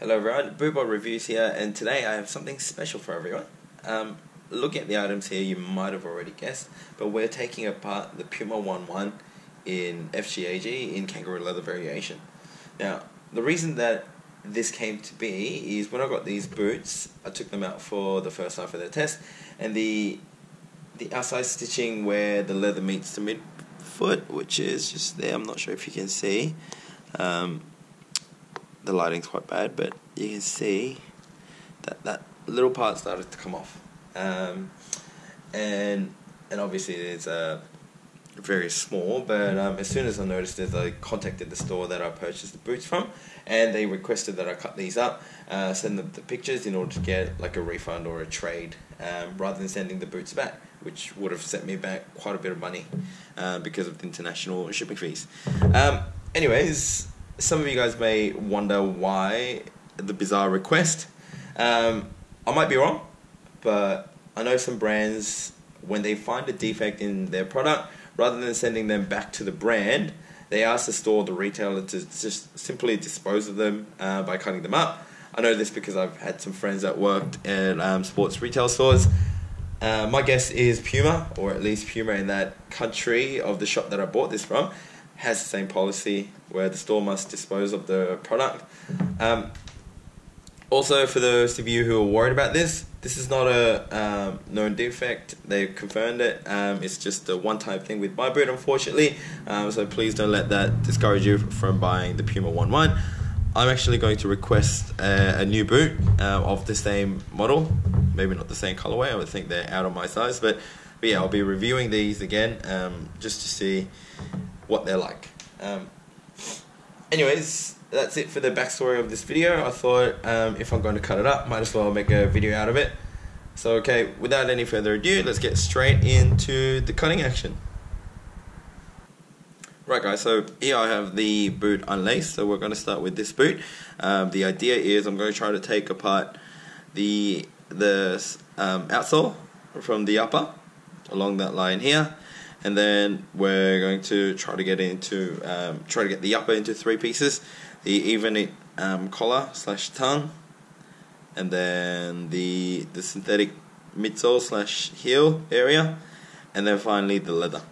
Hello everyone, Bootbot Reviews here, and today I have something special for everyone. Um, looking at the items here, you might have already guessed, but we're taking apart the Puma 1-1 in FGAG in kangaroo leather variation. Now, the reason that this came to be is when I got these boots, I took them out for the first half of the test, and the the outside stitching where the leather meets the midfoot, which is just there, I'm not sure if you can see. Um, the lighting's quite bad, but you can see that that little part started to come off, um, and and obviously it's uh, very small. But um, as soon as I noticed it, I contacted the store that I purchased the boots from, and they requested that I cut these up, uh, send them the pictures in order to get like a refund or a trade, um, rather than sending the boots back, which would have set me back quite a bit of money uh, because of the international shipping fees. Um, anyways some of you guys may wonder why the bizarre request. Um, I might be wrong, but I know some brands, when they find a defect in their product, rather than sending them back to the brand, they ask the store, the retailer, to just simply dispose of them uh, by cutting them up. I know this because I've had some friends that worked at um, sports retail stores. Uh, my guess is Puma, or at least Puma in that country of the shop that I bought this from, has the same policy where the store must dispose of the product. Um, also, for those of you who are worried about this, this is not a um, known defect. They've confirmed it. Um, it's just a one-time thing with my boot, unfortunately. Um, so please don't let that discourage you from buying the Puma 1-1. I'm actually going to request a, a new boot uh, of the same model. Maybe not the same colorway. I would think they're out of my size, but, but yeah, I'll be reviewing these again um, just to see what they're like. Um, anyways, that's it for the backstory of this video. I thought um, if I'm going to cut it up, might as well make a video out of it. So okay, without any further ado, let's get straight into the cutting action. Right guys, so here I have the boot unlaced, so we're going to start with this boot. Um, the idea is I'm going to try to take apart the, the um, outsole from the upper along that line here and then we're going to try to get into um, try to get the upper into three pieces. The Evo um, collar slash tongue. And then the the synthetic midsole slash heel area. And then finally the leather.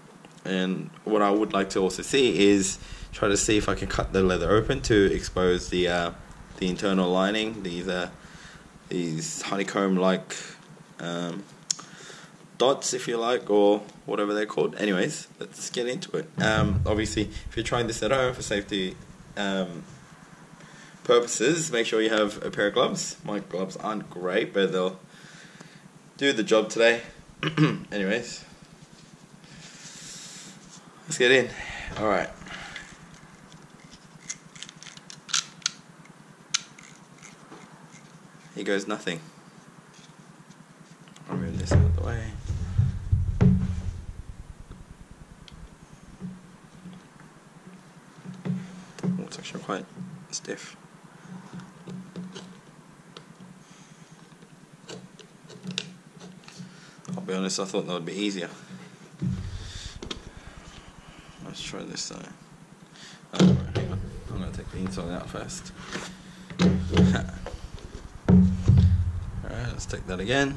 And what I would like to also see is try to see if I can cut the leather open to expose the uh, the internal lining. These uh, these honeycomb like um, dots, if you like, or whatever they're called. Anyways, let's get into it. Um, obviously, if you're trying this at home for safety um, purposes, make sure you have a pair of gloves. My gloves aren't great, but they'll do the job today. Anyways, let's get in. All right. Here goes nothing. I'll move this out of the way. actually quite stiff. I'll be honest, I thought that would be easier. Let's try this side. Oh, right, hang on. I'm going to take the inside out first. Alright, let's take that again.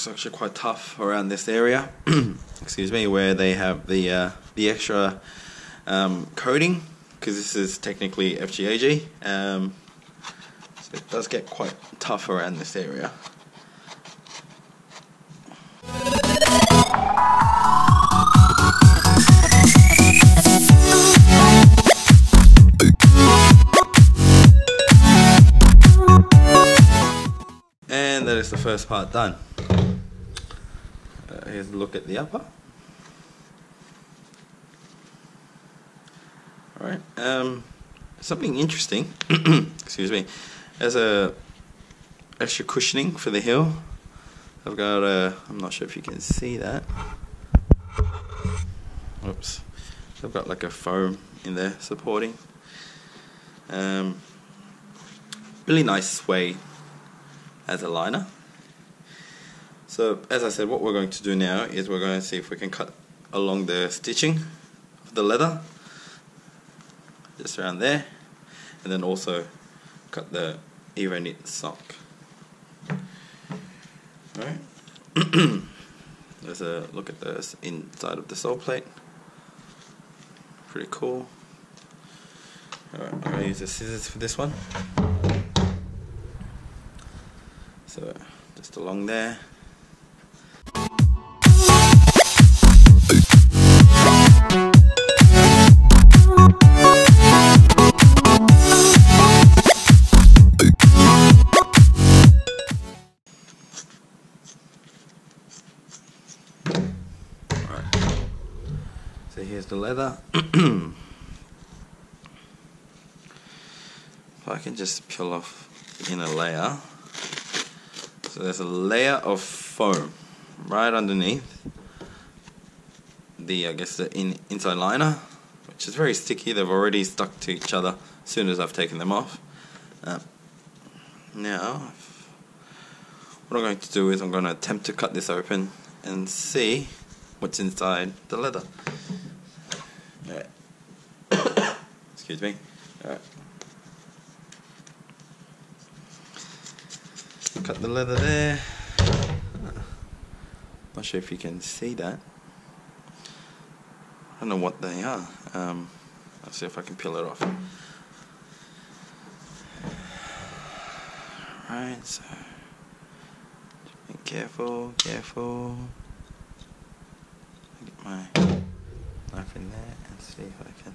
It's actually quite tough around this area. Excuse me, where they have the uh, the extra um, coating because this is technically FGAG. Um, so it does get quite tough around this area. And that is the first part done. Uh, here's a look at the upper. Alright, um, something interesting, excuse me, as a extra cushioning for the hill, I've got a, I'm not sure if you can see that, oops, I've got like a foam in there supporting, um, really nice suede as a liner. So as I said, what we're going to do now is we're going to see if we can cut along the stitching of the leather, just around there, and then also cut the Evo knit sock. Alright, there's a look at the inside of the sole plate, pretty cool. Alright, I'm going to use the scissors for this one. So just along there. So here's the leather. if I can just peel off the inner layer. So there's a layer of foam right underneath the, I guess, the in, inside liner, which is very sticky. They've already stuck to each other as soon as I've taken them off. Uh, now, what I'm going to do is I'm going to attempt to cut this open and see what's inside the leather. Alright. Excuse me. Alright. Cut the leather there. Not sure if you can see that. I don't know what they are. Um, let's see if I can peel it off. Right, so be careful, careful. Get my knife in there see if I can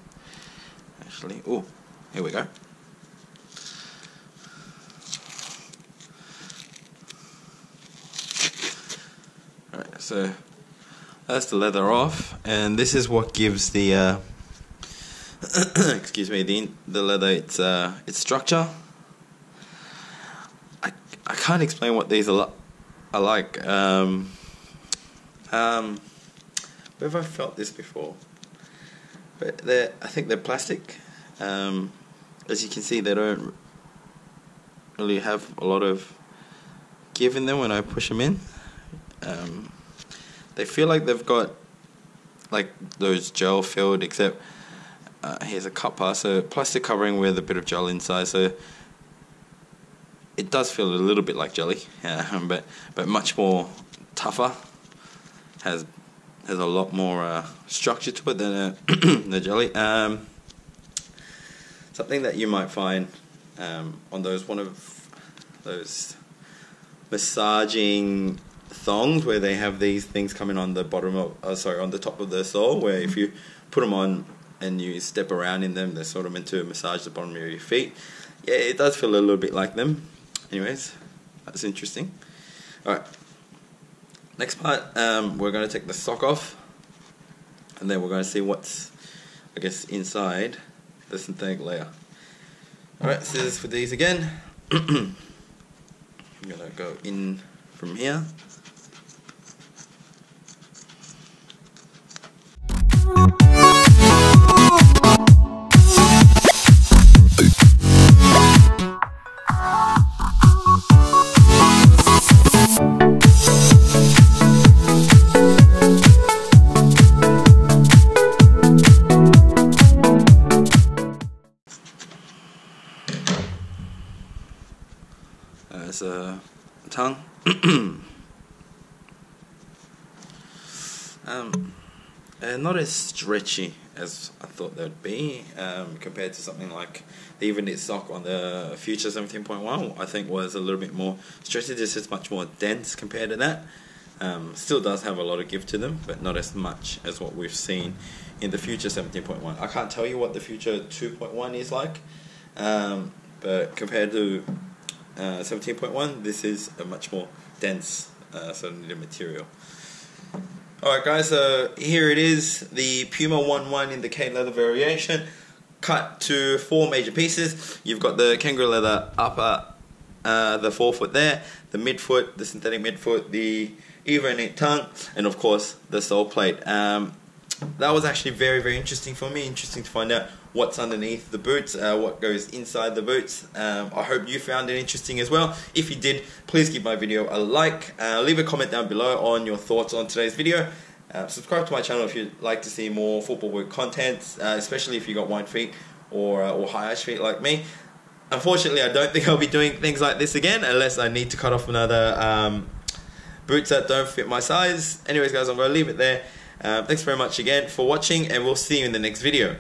actually. Oh, here we go. Alright, so that's the leather off, and this is what gives the uh, excuse me the the leather its uh, its structure. I I can't explain what these are, are like. Um, um, where have I felt this before? But they're I think they're plastic. Um, as you can see, they don't really have a lot of give in them when I push them in. Um, they feel like they've got like those gel filled, except uh, here's a cuppa, so plastic covering with a bit of gel inside. So it does feel a little bit like jelly, yeah, but but much more tougher. Has has a lot more uh, structure to it than a the jelly. Um, something that you might find um, on those one of those massaging thongs where they have these things coming on the bottom of uh, sorry on the top of the sole where if you put them on and you step around in them they're sort of meant to massage the bottom of your feet. Yeah it does feel a little bit like them. Anyways that's interesting. All right next part um, we're going to take the sock off and then we're going to see what's I guess inside the synthetic layer. Alright scissors for these again. I'm gonna go in from here as a tongue Um, uh, not as stretchy as I thought they'd be um, compared to something like the Evo knit sock on the Future 17.1. I think was a little bit more stretchy. This is much more dense compared to that. Um, still does have a lot of give to them, but not as much as what we've seen in the Future 17.1. I can't tell you what the Future 2.1 is like, um, but compared to uh, 17.1, this is a much more dense uh, sort of material. Alright guys, so here it is, the Puma 1-1 in the K leather variation, cut to four major pieces. You've got the kangaroo leather upper, uh, the forefoot there, the midfoot, the synthetic midfoot, the Evo tongue, and of course the sole plate. Um, that was actually very, very interesting for me. Interesting to find out what's underneath the boots, uh, what goes inside the boots. Um, I hope you found it interesting as well. If you did, please give my video a like. Uh, leave a comment down below on your thoughts on today's video. Uh, subscribe to my channel if you'd like to see more football boot content, uh, especially if you've got wide feet or, uh, or high arch feet like me. Unfortunately, I don't think I'll be doing things like this again unless I need to cut off another um, boots that don't fit my size. Anyways, guys, I'm going to leave it there. Uh, thanks very much again for watching, and we'll see you in the next video.